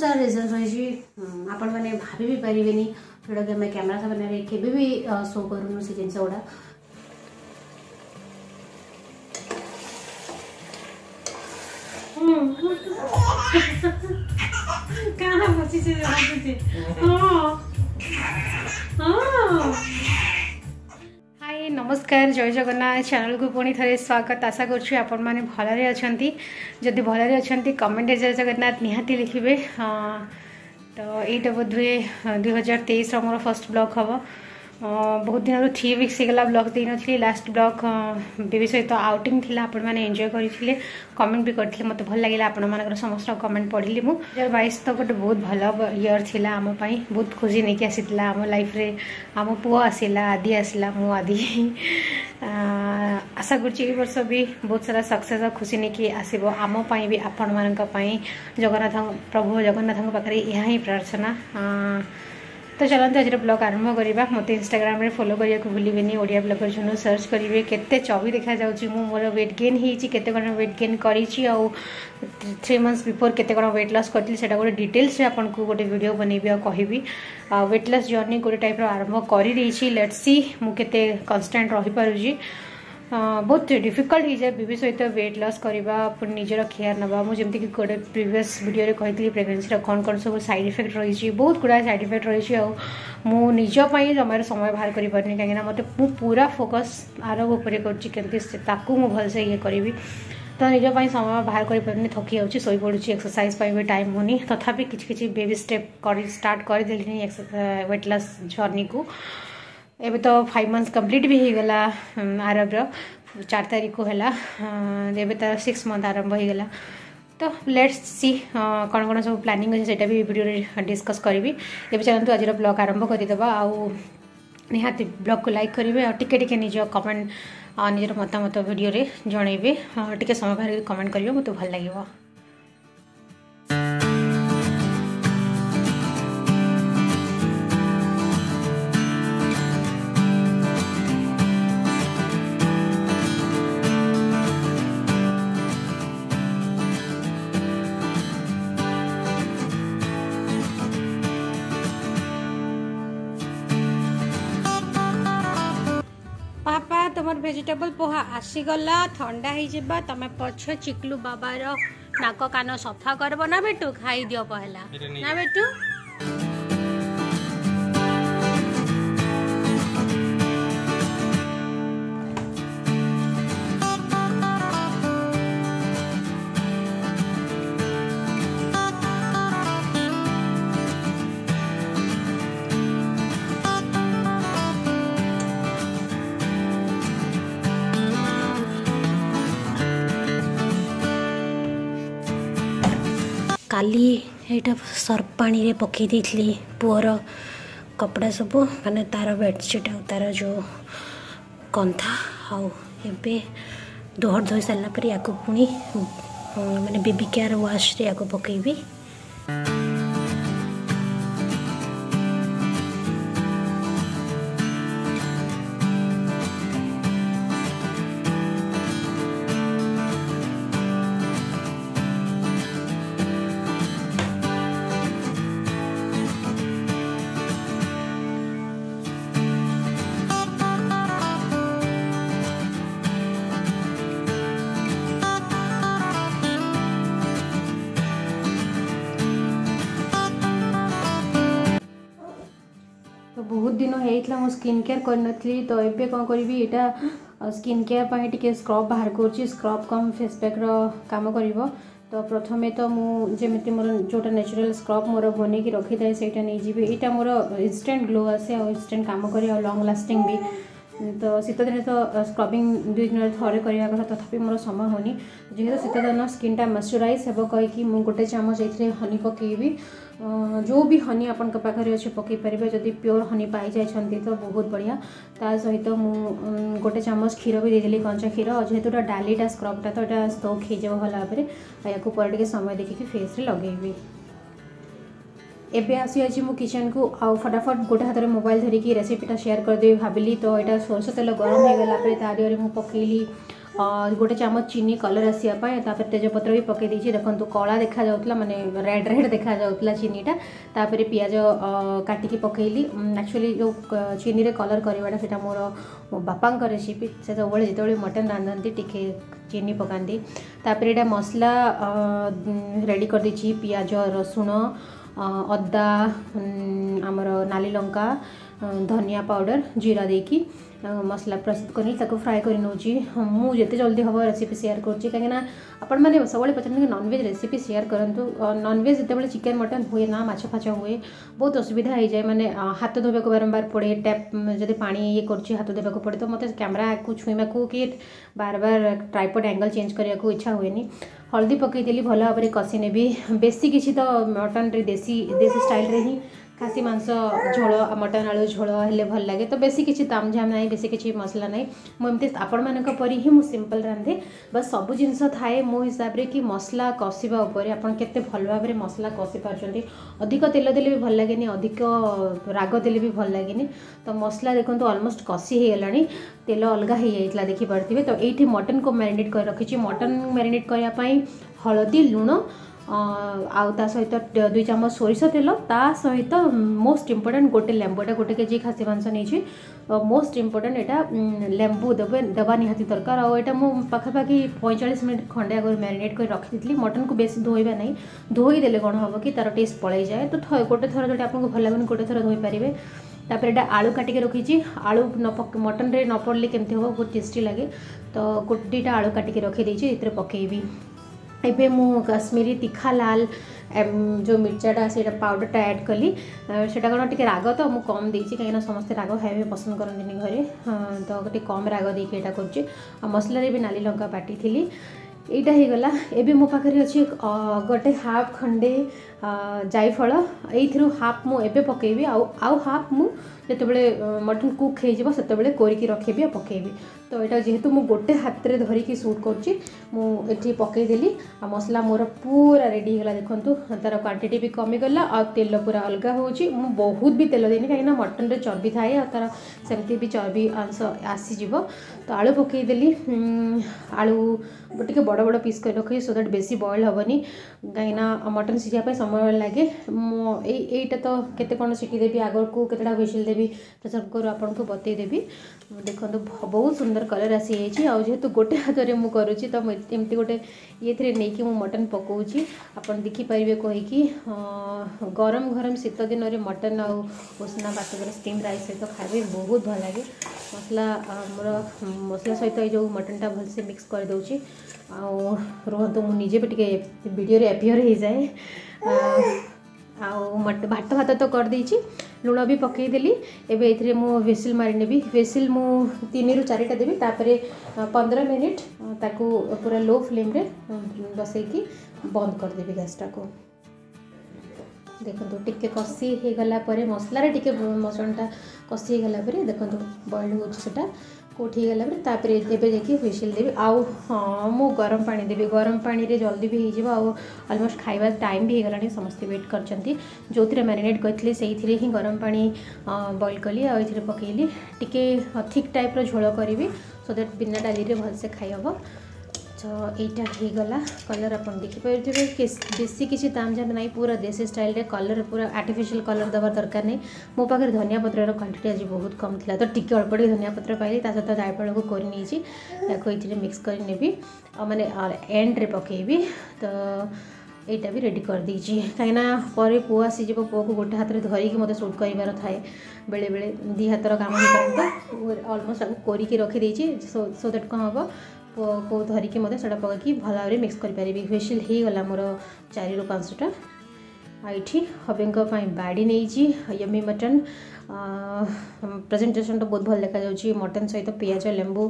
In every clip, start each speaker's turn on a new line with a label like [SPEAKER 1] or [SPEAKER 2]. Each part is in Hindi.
[SPEAKER 1] सारा रिजल्ट रहे आपण मैंने भाभी भी पारे जोटा कि आम क्यमेरा सामने केवे भी शो करूनु हम्म।
[SPEAKER 2] से जिन गुड़ा कहाँ बची हाँ
[SPEAKER 1] हाँ নমস্কার জয় জগন্নাথ চ্যানেলকু পুঁ থে স্বাগত আশা করছি আপনার ভালরে অনেক যদি ভালরে অনেক কমেন্টে জয় জগন্নাথ নিহতি লিখবে তো এইটা বোধ হুয়ে দুই হাজার তেইশ আমার ফার্স্ট ব্লগ হব ବହୁତ ଦିନରୁ ଥ୍ରୀ ୱିକ୍ସ ହେଇଗଲା ବ୍ଲଗ୍ ଦେଇନଥିଲି ଲାଷ୍ଟ ବ୍ଲଗ୍ ବେବି ସହିତ ଆଉଟିଂ ଥିଲା ଆପଣମାନେ ଏନ୍ଜୟ କରିଥିଲେ କମେଣ୍ଟ ବି କରିଥିଲେ ମୋତେ ଭଲ ଲାଗିଲା ଆପଣମାନଙ୍କର ସମସ୍ତଙ୍କ କମେଣ୍ଟ ପଢ଼ିଲି ମୁଁ ଦୁଇ ହଜାର ବାଇଶ ତ ଗୋଟେ ବହୁତ ଭଲ ଇୟର୍ ଥିଲା ଆମ ପାଇଁ ବହୁତ ଖୁସି ନେଇକି ଆସିଥିଲା ଆମ ଲାଇଫ୍ରେ ଆମ ପୁଅ ଆସିଲା ଆଦି ଆସିଲା ମୁଁ ଆଦି ଆଶା କରୁଛି ଏ ବର୍ଷ ବି ବହୁତ ସାରା ସକ୍ସେସ୍ ଆଉ ଖୁସି ନେଇକି ଆସିବ ଆମ ପାଇଁ ବି ଆପଣମାନଙ୍କ ପାଇଁ ଜଗନ୍ନାଥ ପ୍ରଭୁ ଜଗନ୍ନାଥଙ୍କ ପାଖରେ ଏହା ହିଁ ପ୍ରାର୍ଥନା তো চলন্তু আজর ব্লগ আরম্ভ করা মতো ইনস্টাগ্রামে ফলো করা ভুলবেনি ওড়িয়া ব্লগর জন্য সর্চ করবে কেতে চবি দেখা যাচ্ছে মু মোর ওয়েট গেন হয়েছি কেতে কোণ ওয়েট গেন করেছি আউ থ্রি মন্থস বিফোর কেতে কোণ ওয়েট লস করি সেটা গোটে ডিটেলসে আপনার গোটে ভিডিও বনাইবি আহবি ওয়েট লস জর্নি গোটে টাইপর আরম্ভ করে দিয়েছি লেটস ସି ମୁଁ କେତେ କନଷ୍ଟାଣ୍ଟ ରହିପାରୁଛି ବହୁତ ଡିଫିକଲ୍ଟ ହେଇଯାଏ ବେବି ସହିତ ୱେଟ୍ ଲସ୍ କରିବା ପୁଣି ନିଜର କେୟାର ନେବା ମୁଁ ଯେମିତିକି ଗୋଟେ ପ୍ରିଭିୟସ୍ ଭିଡ଼ିଓରେ କହିଥିଲି ପ୍ରେଗନେନ୍ସିର କ'ଣ କ'ଣ ସବୁ ସାଇଡ଼୍ ଇଫେକ୍ଟ ରହିଛି ବହୁତ ଗୁଡ଼ାଏ ସାଇଡ଼୍ ଇଫେକ୍ଟ ରହିଛି ଆଉ ମୁଁ ନିଜ ପାଇଁ ଜମାରୁ ସମୟ ବାହାର କରିପାରୁନି କାହିଁକିନା ମୋତେ ମୁଁ ପୁରା ଫୋକସ୍ ଆରୋଗ ଉପରେ କରୁଛି କେମିତି ତାକୁ ମୁଁ ଭଲସେ ଇଏ କରିବି ତ ନିଜ ପାଇଁ ସମୟ ବାହାର କରିପାରୁନି ଥକି ଯାଉଛି ଶୋଇପଡ଼ୁଛି ଏକ୍ସରସାଇଜ୍ ପାଇଁ ବି ଟାଇମ୍ ହେଉନି ତଥାପି କିଛି କିଛି ବେବି ଷ୍ଟେପ୍ କରି ଷ୍ଟାର୍ଟ କରିଦେଲିଣି ୱେଟ୍ ଲସ୍ ଜର୍ଣ୍ଣିକୁ ଏବେ ତ ଫାଇଭ୍ ମନ୍ଥ କମ୍ପ୍ଲିଟ୍ ବି ହେଇଗଲା ଆରବର ଚାରି ତାରିଖକୁ ହେଲା ଏବେ ତାର ସିକ୍ସ ମନ୍ଥ ଆରମ୍ଭ ହେଇଗଲା ତ ଲେଟ୍ସ ସି କ'ଣ କ'ଣ ସବୁ ପ୍ଲାନିଂ ଅଛି ସେଇଟା ବି ଭିଡ଼ିଓରେ ଡିସ୍କସ୍ କରିବି ଏବେ ଚାଲନ୍ତୁ ଆଜିର ବ୍ଲଗ୍ ଆରମ୍ଭ କରିଦେବା ଆଉ ନିହାତି ବ୍ଲଗ୍କୁ ଲାଇକ୍ କରିବେ ଆଉ ଟିକେ ଟିକେ ନିଜ କମେଣ୍ଟ ନିଜର ମତାମତ ଭିଡ଼ିଓରେ ଜଣାଇବେ ଟିକେ ସମୟ ବାହାରିକି କମେଣ୍ଟ କରିବେ ମୋତେ ଭଲ ଲାଗିବ তোমার ভেজিটেবল পোহা ଆସିଗଲା ଥଣ୍ଡା ହେଇଯିବା ତମେ ପଛ ଚିକ୍ଲୁ ବାବାର ନାକ କାନ ସଫା କରିବ ନା ବେଟୁ ଖାଇଦିଅ ପହଲା ନା ବେଟୁ କାଲି ଏଇଟା ସର୍ଫ ପାଣିରେ ପକାଇ ଦେଇଥିଲି ପୁଅର କପଡ଼ା ସବୁ ମାନେ ତା'ର ବେଡ଼ସିଟ୍ ଆଉ ତା'ର ଯେଉଁ କନ୍ଥା ଆଉ ଏବେ ଦୋହଡ଼ ଧୋଇ ସାରିଲା ପରେ ୟାକୁ ପୁଣି ମାନେ ବେବି କେୟାର ୱାଶ୍ରେ ୟାକୁ ପକାଇବି ଦିନ ହେଇଥିଲା ମୁଁ ସ୍କିନ୍ କେୟାର୍ କରିନଥିଲି ତ ଏବେ କ'ଣ କରିବି ଏଇଟା ସ୍କିନ୍ କେୟାର୍ ପାଇଁ ଟିକେ ସ୍କ୍ରବ୍ ବାହାର କରୁଛି ସ୍କ୍ରବ୍ କମ୍ ଫେସ୍ ପ୍ୟାକ୍ର କାମ କରିବ ତ ପ୍ରଥମେ ତ ମୁଁ ଯେମିତି ମୋର ଯେଉଁଟା ନ୍ୟାଚୁରାଲ୍ ସ୍କ୍ରବ୍ ମୋର ବନେଇକି ରଖିଥାଏ ସେଇଟା ନେଇଯିବି ଏଇଟା ମୋର ଇନଷ୍ଟାଣ୍ଟ ଗ୍ଲୋ ଆସେ ଆଉ ଇନଷ୍ଟାଣ୍ଟ କାମ କରେ ଆଉ ଲଙ୍ଗ୍ ଲାଷ୍ଟିଂ ବି ତ ଶୀତଦିନେ ତ ସ୍କ୍ରବିଂ ଦୁଇ ଦିନରେ ଥରେ କରିବା କଥା ତଥାପି ମୋର ସମୟ ହେଉନି ଯେହେତୁ ଶୀତଦିନ ସ୍କିନ୍ଟା ମଶ୍ଚରାଇଜ୍ ହେବ କହିକି ମୁଁ ଗୋଟେ ଚାମଚ ଏଥିରେ ହନି ପକାଇବି ଯେଉଁ ବି ହନି ଆପଣଙ୍କ ପାଖରେ ଅଛି ପକାଇ ପାରିବେ ଯଦି ପିଓର୍ ହନି ପାଇଯାଇଛନ୍ତି ତ ବହୁତ ବଢ଼ିଆ ତା ସହିତ ମୁଁ ଗୋଟେ ଚାମଚ କ୍ଷୀର ବି ଦେଇଦେଲି କଞ୍ଚା କ୍ଷୀର ଯେହେତୁ ଏଇଟା ଡାଲିଟା ସ୍କ୍ରବ୍ଟା ତ ଏଇଟା ଷ୍ଟୋକ୍ ହେଇଯିବ ଭଲ ଭାବରେ ଏହାକୁ ପରେ ଟିକେ ସମୟ ଦେଖିକି ଫେସ୍ରେ ଲଗାଇବି एबे आसी किचन को आउ फटाफट गोटे हाथ में मोबाइल धरिकी रेसीपीटा सेयार करदेवि भाविली तो यहाँ सोरस तेल गरम होगा तारी पकईली गोटे चामच चीनी कलर आसापाईप तेजपत भी पकईदे देखो कला देखा जाता मानने रेड रेड देखा जाता चीनीटा तापर पिज काटिकी पकईली नाचुअली जो चीनी रे कलर करवाटा मोर बापा रेसीपी से सब जो मटन रांधती टी चीनी पकाती मसला रेडी करदे पिज रसुण ଅଦା ଆମର ନାଲି ଲଙ୍କା ଧନିଆ ପାଉଡ଼ର୍ ଜିରା ଦେଇକି मसला प्रस्तुत करके फ्राए कर मुझे जल्दी हम रेसीपी सेयार करें आपण मैंने सब पचारे ननवेज रेसीपी सेयार करूँ ननवेज जो चिकेन मटन हुए ना मछ फाच हुए बहुत असुविधा हो जाए मैंने हाथ को बारंबार पड़े टैप जब पा ये कर देवाक पड़े तो मतलब कैमेरा को छुईवा को कि बार बार ट्राइपोड एंगल चेंज कराया इच्छा हुए हलदी पकईदेली भल भाव कषि ने बेसी किसी तो मटन रे देसी देसी स्टाइल हिं खासी मांस झोल मटन आलु झोल हेल्ले भल लगे तो बेसी किसी तामझाम ना बेस किसी मसला ना मुझे आपण मान पी ही सिंपल रांधे बस सब जिनस थाए मो हिसाब से कि मसला कषा उपर आपत भल भाव में मसला कषि पार्टी अधिक तेल दे भल लगे अधिक राग दे भल लगे तो मसला देखो अलमोस्ट कषिगला तेल अलग हो जाता देखिपे तो ये मटन को मेरीनेट कर रखी मटन मेरीनेट करने हलदी लुण ଆଉ ତା ସହିତ ଦୁଇ ଚାମଚ ସୋରିଷ ତେଲ ତା ସହିତ ମୋଷ୍ଟ ଇମ୍ପୋର୍ଟାଣ୍ଟ ଗୋଟେ ଲେମ୍ବୁ ଏଇଟା ଗୋଟେ କେଜି ଖାସି ମାଂସ ନେଇଛି ମୋଷ୍ଟ ଇମ୍ପୋର୍ଟାଣ୍ଟ ଏଇଟା ଲେମ୍ବୁ ଦେବେ ଦେବା ନିହାତି ଦରକାର ଆଉ ଏଇଟା ମୁଁ ପାଖାପାଖି ପଇଁଚାଳିଶ ମିନିଟ୍ ଖଣ୍ଡେ ଆଗରୁ ମ୍ୟାରିନେଟ୍ କରି ରଖିଦେଇଥିଲି ମଟନକୁ ବେଶୀ ଧୋଇବା ନାହିଁ ଧୋଇଦେଲେ କ'ଣ ହେବ କି ତା'ର ଟେଷ୍ଟ ପଳାଇଯାଏ ତ ଗୋଟେ ଥର ଯେଉଁଟା ଆପଣଙ୍କୁ ଭଲ ଲାଗୁନି ଗୋଟେ ଥର ଧୋଇପାରିବେ ତାପରେ ଏଇଟା ଆଳୁ କାଟିକି ରଖିଛି ଆଳୁ ନ ମଟନରେ ନ ପଡ଼ିଲେ କେମିତି ହେବ ବହୁତ ଟେଷ୍ଟି ଲାଗେ ତ ଗୋଟେ ଦୁଇଟା ଆଳୁ କାଟିକି ରଖିଦେଇଛି ଏଥିରେ ପକାଇବି ଏବେ ମୁଁ କାଶ୍ମୀରୀ ତୀଖା ଲାଲ ଯେଉଁ ମିର୍ଚାଟା ସେଇଟା ପାଉଡ଼ରଟା ଆଡ଼୍ କଲି ସେଇଟା କ'ଣ ଟିକେ ରାଗ ତ ମୁଁ କମ୍ ଦେଇଛି କାହିଁକିନା ସମସ୍ତେ ରାଗ ଖାଇବା ପସନ୍ଦ କରନ୍ତିନି ଘରେ ତ ଟିକେ କମ୍ ରାଗ ଦେଇକି ଏଇଟା କରୁଛି ଆଉ ମସଲାରେ ବି ନାଲି ଲଙ୍କା ବାଟିଥିଲି ଏଇଟା ହେଇଗଲା ଏବେ ମୋ ପାଖରେ ଅଛି ଗୋଟେ ହାଫ୍ ଖଣ୍ଡେ ଜାଇଫଳ ଏଇଥିରୁ ହାଫ୍ ମୁଁ ଏବେ ପକାଇବି ଆଉ ଆଉ ହାଫ୍ ମୁଁ ଯେତେବେଳେ ମଟନ୍ କୁକ୍ ହେଇଯିବ ସେତେବେଳେ କୋରିକି ରଖିବି ଆଉ ପକାଇବି ତ ଏଇଟା ଯେହେତୁ ମୁଁ ଗୋଟେ ହାତରେ ଧରିକି ସୁଟ୍ କରୁଛି ମୁଁ ଏଠି ପକାଇଦେଲି ଆଉ ମସଲା ମୋର ପୁରା ରେଡ଼ି ହେଇଗଲା ଦେଖନ୍ତୁ ତା'ର କ୍ୱାଣ୍ଟିଟି ବି କମିଗଲା ଆଉ ତେଲ ପୁରା ଅଲଗା ହେଉଛି ମୁଁ ବହୁତ ବି ତେଲ ଦେଇନି କାହିଁକିନା ମଟନ୍ରେ ଚର୍ବି ଥାଏ ଆଉ ତା'ର ସେମିତି ବି ଚର୍ବି ଅଂଶ ଆସିଯିବ ତ ଆଳୁ ପକାଇଦେଲି ଆଳୁ ଟିକେ ବଡ଼ ବଡ଼ ପିସ୍ କରି ରଖିବି ସୋ ଦ୍ୟାଟ୍ ବେଶୀ ବଏଲ୍ ହେବନି କାହିଁକିନା ମଟନ୍ ସିଝିବା ପାଇଁ ସମୟ ଲାଗେ ମୁଁ ଏଇ ଏଇଟା ତ କେତେ କ'ଣ ଶିଖିଦେବି ଆଗକୁ କେତେଟା ହୁଇସିଲ୍ ଦେବି ପ୍ରେସର୍ କୁକର୍ ଆପଣଙ୍କୁ ବତେଇଦେବି ଦେଖନ୍ତୁ ବହୁତ ସୁନ୍ଦର କଲର୍ ଆସିଯାଇଛି ଆଉ ଯେହେତୁ ଗୋଟେ ହାତରେ ମୁଁ କରୁଛି ତ ଏମିତି ଗୋଟେ ଇଏଥିରେ ନେଇକି ମୁଁ ମଟନ୍ ପକାଉଛି ଆପଣ ଦେଖିପାରିବେ କହିକି ଗରମ ଗରମ ଶୀତ ଦିନରେ ମଟନ୍ ଆଉ ଉଷୁନା ଭାତ କରି ଷ୍ଟିମ୍ ରାଇସ୍ ସହିତ ଖାଇବେ ବହୁତ ଭଲ ଲାଗେ ମସଲା ଆମର ମସଲା ସହିତ ଏଇ ଯେଉଁ ମଟନ୍ଟା ଭଲସେ ମିକ୍ସ କରିଦେଉଛି ଆଉ ରୁହନ୍ତୁ ମୁଁ ନିଜେ ବି ଟିକେ ଭିଡ଼ିଓରେ ଆପିୟର୍ ହେଇଯାଏ ଆଉ ଭାତ ଭାତ ତ କରିଦେଇଛି ଲୁଣ ବି ପକାଇଦେଲି ଏବେ ଏଥିରେ ମୁଁ ଭେସିଲ୍ ମାରିନେବି ଭେସିଲ୍ ମୁଁ ତିନିରୁ ଚାରିଟା ଦେବି ତାପରେ ପନ୍ଦର ମିନିଟ୍ ତାକୁ ପୁରା ଲୋ ଫ୍ଲେମ୍ରେ ବସେଇକି ବନ୍ଦ କରିଦେବି ଗ୍ୟାସ୍ଟାକୁ ଦେଖନ୍ତୁ ଟିକେ କଷି ହେଇଗଲା ପରେ ମସଲାରେ ଟିକେ ମସଲାଟା କଷି ହେଇଗଲା ପରେ ଦେଖନ୍ତୁ ବଏଲ୍ ହେଉଛି ସେଇଟା कौट जाकि हुईसिल देवी आउ हाँ मु गरम पा देवी गरम पानी जल्दी भी हो अलमोस्ट खाइबा टाइम भी होगला समस्त व्वेट कर जो थे मैरिनेट करें से ही गरम पा बइल कली आई पकईली टी अथिक टाइप्र झोल करी सो दैट बिना डाली भलसे खाई तो यटा हो गला कलर आप देखिपे बेस किसी दाम जाम ना पूरा देसी स्टाइल कलर पूरा आर्टिफिशियल कलर दबा दरकार नहीं मो पाखे धनिया पत्र क्वांटिटी आज बहुत कम थी तो टी अल्प टे धनिया पत्र पाई सहित जायफल को नहीं मिक्स कर मैंने एंड रे पकेबी तो यहाँ भी रेडी कर देजी कहीं पु आसीज पु को गोटे हाथ में धरिकी मतलब सुट करार थाए बेले बेले दी हाथ काम अलमोस्ट आपको करके रखीदे सो दैट कौन हम କୁ ଧରିକି ମଧ୍ୟ ସେଇଟା ପକାଇକି ଭଲ ଭାବରେ ମିକ୍ସ କରିପାରିବି ହ୍ୱିସିଲ୍ ହେଇଗଲା ମୋର ଚାରିରୁ ପାଞ୍ଚଟା ଆଉ ଏଠି ହବିଙ୍କ ପାଇଁ ବାଡ଼ି ନେଇଛି ୟମି ମଟନ୍ ପ୍ରେଜେଣ୍ଟେସନ୍ଟା ବହୁତ ଭଲ ଦେଖାଯାଉଛି ମଟନ୍ ସହିତ ପିଆଜ ଲେମ୍ବୁ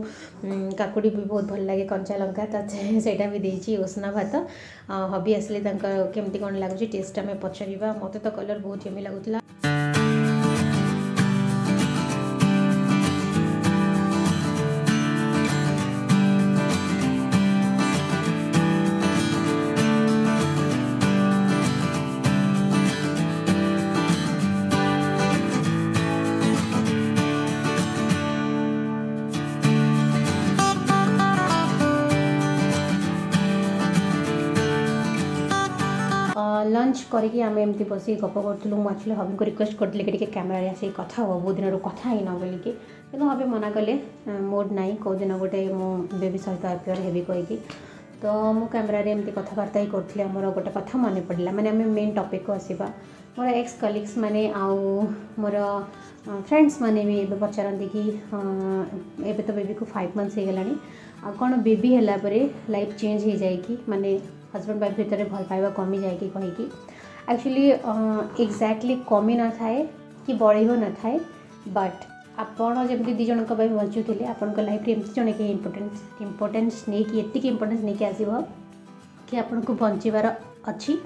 [SPEAKER 1] କାକୁଡ଼ି ବି ବହୁତ ଭଲ ଲାଗେ କଞ୍ଚା ଲଙ୍କା ତା ସେଇଟା ବି ଦେଇଛି ଉଷୁନା ଭାତ ହବି ଆସିଲେ ତାଙ୍କ କେମିତି କ'ଣ ଲାଗୁଛି ଟେଷ୍ଟ ଆମେ ପଚାରିବା ମୋତେ ତ କଲର୍ ବହୁତ ୟମି ଲାଗୁଥିଲା କରିକି ଆମେ ଏମିତି ବସିକି ଗପ କରୁଥିଲୁ ମୁଁ ଆକ୍ଚୁଆଲି ହବିଙ୍କୁ ରିକ୍ୱେଷ୍ଟ କରିଥିଲି କି ଟିକେ କ୍ୟାମେରାରେ ଆସିକି କଥା ହେବ ବହୁତ ଦିନରୁ କଥା ହେଇନ ବୋଲିକି କିନ୍ତୁ ହବି ମନା କଲେ ମୁଡ୍ ନାହିଁ କେଉଁଦିନ ଗୋଟେ ମୁଁ ବେବି ସହିତ ଆପିୟର୍ ହେବି କହିକି ତ ମୁଁ କ୍ୟାମେରାରେ ଏମିତି କଥାବାର୍ତ୍ତା ହିଁ କରୁଥିଲି ଆମର ଗୋଟେ କଥା ମନେ ପଡ଼ିଲା ମାନେ ଆମେ ମେନ୍ ଟପିକ୍କୁ ଆସିବା ମୋର ଏକ୍ସ କଲିଗ୍ସ ମାନେ ଆଉ ମୋର ଫ୍ରେଣ୍ଡସ୍ ମାନେ ବି ଏବେ ପଚାରନ୍ତି କି ଏବେ ତ ବେବିକୁ ଫାଇଭ୍ ମନ୍ଥସ୍ ହେଇଗଲାଣି ଆଉ କ'ଣ ବେବି ହେଲା ପରେ ଲାଇଫ୍ ଚେଞ୍ଜ ହେଇଯାଇକି ମାନେ ହଜବେଣ୍ଡ ୱାଇଫ୍ ଭିତରେ ଭଲ ପାଇବା କମିଯାଇକି କହିକି एक्चुअली एक्जाक्टली कमी न थाए कि बढ़ न थाए बट आपड़ी दिजन बचुले आपफ्रे एम जन इम्पोर्टेन्स इम्पोर्टेन्स नहीं कि इम्पोर्टेन्स नहीं आस कि आपन बचार अच्छी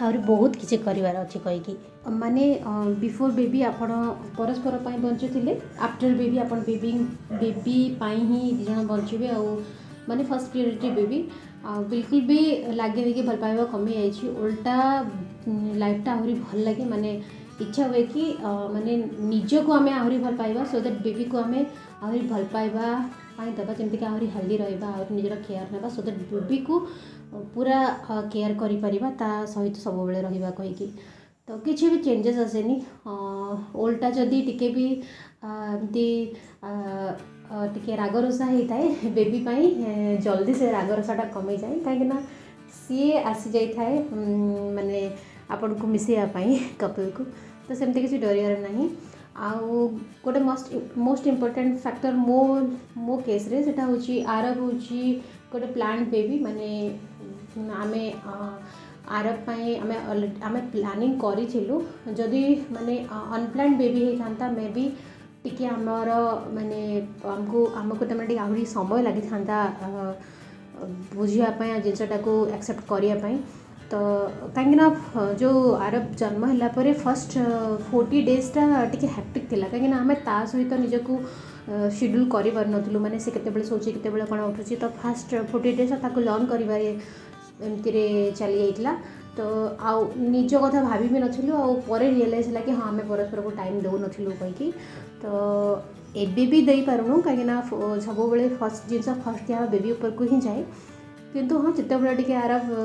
[SPEAKER 1] आहुत किसी कर मानने बिफोर बेबी आप पर बचुले आफ्टर बेबी आप बेबी बेबी ही दिज बचे आ मानने फर्स्ट प्रियोरीटी बेबी बिल्कुल भी लगे भल पाइबा कमी जाइए उल्टा लाइफटा आहरी भल लगे माने इच्छा हुए कि माने निज को आम आहरी भल पाइबा सो दैट बेबी को आम आहरी भल पाइबा पाई दबा जमीक आहरी हेल्दी रहा निजर केयर ना सो दैट बेबी को पूरा केयर कर सहित सब बेले रहा कहीकि तो किसी भी चेंजेस आसेनि ओल्टा जदि टे टे राग रसा होता है बेबीपाई जल्दी से राग रसाटा कमे जाए कहीं सी आसी जाए मानने आपको मिसाई कपिल को तो सेमती किसी डरियार ना आ गोटे मोस्ट इम्पोर्टाट फैक्टर मो मो केस्रेटा हूँ आरब हूँ गोटे प्लांट बेबी मानने आम आरब आम प्लानिंग करूँ जदि मानने अनप्लांट बेबी होता मे बी टी आमर मानने आम को तो मैं समय लगी था बुझापाई जिनसटा को एक्सेप्ट करने तो कहीं जो आरब जन्म हेलापर फर्स्ट फोर्टी डेजटा टी हैपटिक कहीं आम ता सहित निज्क कर पार्नु मैंने से कते शौच के कौन उठू तो फास्ट फोर्टी डेज लर्न करमती चली जाइला तो आउ निज कथा भाव भी नु आ रियलाइज है कि हाँ आम परस्पर को टाइम दौन कहीं तो एबि दे पार कहीं सब फर्स्ट जिन फर्स्ट दिया बेबी को ही जाए କିନ୍ତୁ ହଁ ଯେତେବେଳେ ଟିକେ ଆରବ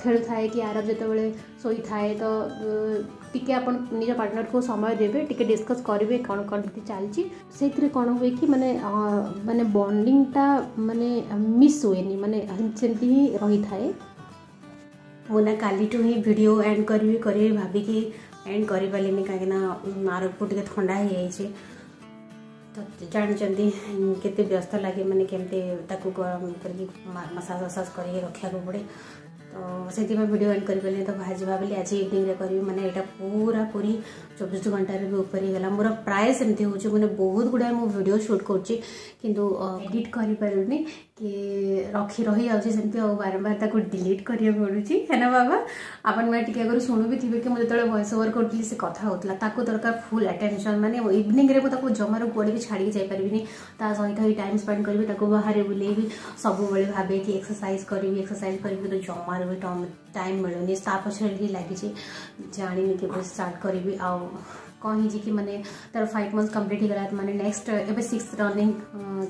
[SPEAKER 1] ଖେଳୁଥାଏ କି ଆରବ ଯେତେବେଳେ ଶୋଇଥାଏ ତ ଟିକେ ଆପଣ ନିଜ ପାର୍ଟନର୍କୁ ସମୟ ଦେବେ ଟିକେ ଡିସ୍କସ୍ କରିବେ କ'ଣ କ'ଣ କେମିତି ଚାଲିଛି ସେଇଥିରେ କ'ଣ ହୁଏ କି ମାନେ ମାନେ ବଣ୍ଡିଂଟା ମାନେ ମିସ୍ ହୁଏନି ମାନେ ସେମିତି ହିଁ ରହିଥାଏ ମୁଁ ନା କାଲିଠୁ ହିଁ ଭିଡ଼ିଓ ଏଣ୍ଡ୍ କରିବି କରିବି ଭାବିକି ଏଣ୍ଡ୍ କରିପାରିଲିନି କାହିଁକିନା ଆରବକୁ ଟିକେ ଥଣ୍ଡା ହେଇଯାଇଛି ତ ଜାଣିଛନ୍ତି କେତେ ବ୍ୟସ୍ତ ଲାଗେ ମାନେ କେମିତି ତାକୁ ଗରମ କରିକି ମସାଜ ମସାଜ କରିକି ରଖିବାକୁ ପଡ଼େ ତ ସେଥିପାଇଁ ଭିଡ଼ିଓ ଏଣ୍ଡ କରିପାରିଲି ତ ଭାଜିବା ବୋଲି ଆଜି ଇଭିନିଂରେ କରିବି ମାନେ ଏଇଟା ପୁରା ପୁରି ଚବିଶ ଘଣ୍ଟାରେ ବି ଉପରେ ହେଇଗଲା ମୋର ପ୍ରାୟ ସେମିତି ହେଉଛି ମାନେ ବହୁତ ଗୁଡ଼ାଏ ମୁଁ ଭିଡ଼ିଓ ସୁଟ୍ କରୁଛି କିନ୍ତୁ ଏଡ଼ିଟ୍ କରିପାରୁନି कि रखी रही जाऊँ से बारंबार ताको डिलीट करने पड़ू है ना बाबा आपन मैं टी आगे शुणु भी थी कि मुझे जो वॉइस ओवर करी से कथ होता दरकार फुल आटेनसन मैंने इवनिंग में जमार कड़े भी छाड़ी जापरि ता सहित ही टाइम स्पेड करी बाहर बुले सब भावे कि एक्सरसाइज करी एक्सरसाइज कर तो जमार भी टाइम मिलूनी ता पचरिक लगी जानी के स्टार्ट करी आ कही कि मैंने तार फाइव मंथ कम्प्लीट हो गला मैंने नेक्स्ट एवं सिक्स रनिंग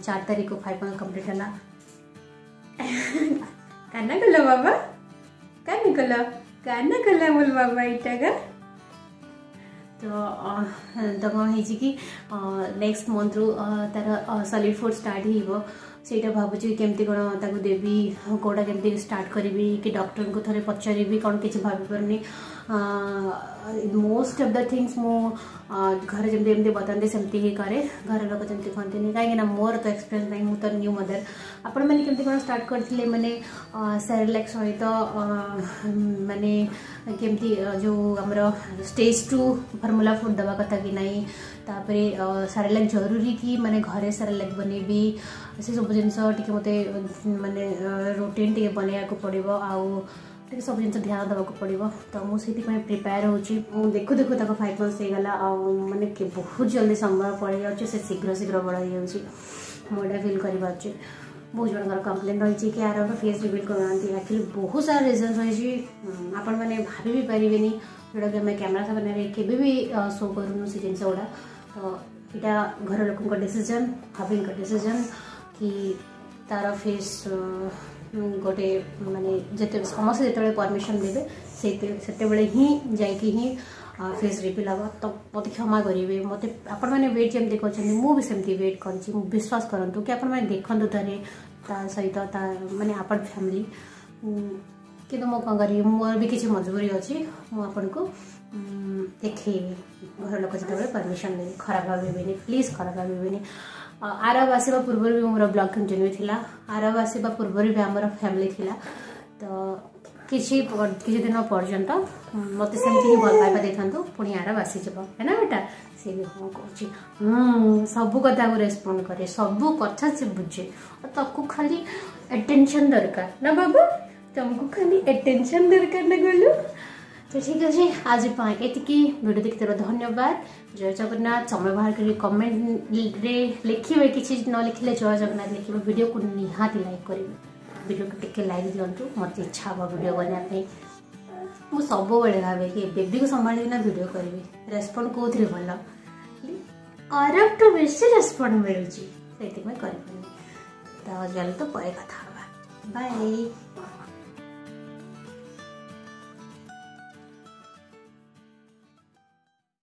[SPEAKER 1] चार तारीख को फाइव मंथ कम्प्लीट है कान कल बाबा कान कल कान कल बोल बाबा इटा तो तुम हो नेक्स्ट मंथ रु तार सलीड फुड स्टार्ट हो सहीटा भावुँ केमती कौन ताकू देवी कौटा केमती स्टार्ट करी कि डक्टर को थे पचारि कौन किसी भाभी पार ಮೋಸ್ಟ್ ಆಫ್ ದ ಥಿಂಗ್ಸ್ ಮು ઘર જેમ તેમ તે બતાવે સેમતી ହିଁ କରେ ଘର ଲୋକ ଯେମିତି କୁହନ୍ତିନି କାହିଁକି ନା ମୋର ତ ଏକ୍ସପିରିଏନ୍ସ ନାହିଁ ମୁଁ ତ ନ୍ୟୁ ମଦର ଆପଣମାନେ କେମିତି କ'ଣ ଷ୍ଟାର୍ଟ କରିଥିଲେ ମାନେ ସେରେଲାକ୍ ସହିତ ମାନେ କେମିତି ଯେଉଁ ଆମର ଷ୍ଟେଜ୍ ଟୁ ଫର୍ମୁଲା ଫୁଡ୍ ଦେବା କଥା କି ନାହିଁ ତାପରେ ସେରେଲାକ୍ ଜରୁରୀ କି ମାନେ ଘରେ ସେରେଲାକ୍ ବନେଇବି ସେସବୁ ଜିନିଷ ଟିକେ ମୋତେ ମାନେ ରୁଟିନ୍ ଟିକେ ବନେଇବାକୁ ପଡ଼ିବ ଆଉ ଟିକେ ସବୁ ଜିନିଷ ଧ୍ୟାନ ଦେବାକୁ ପଡ଼ିବ ତ ମୁଁ ସେଥିପାଇଁ ପ୍ରିପେୟାର ହେଉଛି ମୁଁ ଦେଖୁ ଦେଖୁ ତାକୁ ଫାଇଭ୍ ମନ୍ଥସ୍ ହେଇଗଲା ଆଉ ମାନେ ବହୁତ ଜଲ୍ଦି ସମୟ ପଳାଇଯାଉଛି ସେ ଶୀଘ୍ର ଶୀଘ୍ର ବଡ଼ ହେଇଯାଉଛି ମୁଁ ଏଇଟା ଫିଲ୍ କରିପାରୁଛି ବହୁତ ଜଣଙ୍କର କମ୍ପ୍ଲେନ୍ ରହିଛି କି ଆର ଫେସ୍ ରିଭିଲ୍ କରୁନାହାନ୍ତି ଆକ୍ଚୁଆଲି ବହୁତ ସାରା ରିଜନ୍ ରହିଛି ଆପଣମାନେ ଭାବି ବି ପାରିବେନି ଯେଉଁଟାକି ଆମେ କ୍ୟାମେରା ସାମ୍ନାରେ କେବେ ବି ଶୋ କରୁନୁ ସେ ଜିନିଷ ଗୁଡ଼ା ତ ଏଇଟା ଘର ଲୋକଙ୍କ ଡିସିଜନ୍ ଭାବିଙ୍କ ଡିସିଜନ୍ କି ତାର ଫେସ୍ ଗୋଟେ ମାନେ ଯେତେ ସମସ୍ତେ ଯେତେବେଳେ ପରମିସନ୍ ଦେବେ ସେତେବେଳେ ହିଁ ଯାଇକି ହିଁ ଫେସ୍ ରିପିଲ୍ ହେବ ତ ମୋତେ କ୍ଷମା କରିବେ ମୋତେ ଆପଣମାନେ ୱେଟ୍ ଯେମିତି କରିଛନ୍ତି ମୁଁ ବି ସେମିତି ୱେଟ୍ କରିଛି ମୁଁ ବିଶ୍ୱାସ କରନ୍ତୁ କି ଆପଣମାନେ ଦେଖନ୍ତୁ ଥରେ ତା ସହିତ ତା ମାନେ ଆପଣ ଫ୍ୟାମିଲି କିନ୍ତୁ ମୁଁ କ'ଣ କରିବି ମୋର ବି କିଛି ମଜବୁରୀ ଅଛି ମୁଁ ଆପଣଙ୍କୁ ଦେଖେଇବି ଘର ଲୋକ ଯେତେବେଳେ ପରମିସନ୍ ଦେବି ଖରାପ ଭାବିବେନି ପ୍ଲିଜ୍ ଖରାପ ଭାବିବେନି ଆରବ ଆସିବା ପୂର୍ବରୁ ବି ମୋର ବ୍ଲଗ୍ କଣ୍ଟିନ୍ୟୁ ଥିଲା ଆରବ ଆସିବା ପୂର୍ବରୁ ବି ଆମର ଫ୍ୟାମିଲି ଥିଲା ତ କିଛି କିଛି ଦିନ ପର୍ଯ୍ୟନ୍ତ ମୋତେ ସେମିତି ହିଁ ଭଲ ପାଇବା ଦେଇଥାନ୍ତୁ ପୁଣି ଆରବ ଆସିଯିବ ହେ ନା ବେଟା ସିଏ ବି ହଁ କହୁଛି ମୁଁ ସବୁ କଥାକୁ ରେସ୍ପଣ୍ଡ କରେ ସବୁ କଥା ସେ ବୁଝେ ଆଉ ତାକୁ ଖାଲି ଆଟେନସନ୍ ଦରକାର ନା ବାବୁ ତୁମକୁ ଖାଲି ଆଟେନସନ୍ ଦରକାର ନା ଗଲୁ ठीक ठिक आज आजपाई भिडियो देखिथ धन्यवाद जय जगन्नाथ सम लेखिबे कमेन्टलेखेर नलेखिले जय जगन्नाथ लेखेको भिडियो लाइक गरिबे भिडियो टिकै लाइक लिन्छु मत इच्छा हो भिडियो बनाउँ सबैबे भावेबि सम्भाविक निडियो रेस्पन्ड कि भन्नु बेसी रेस्पन्ड मिलु बाय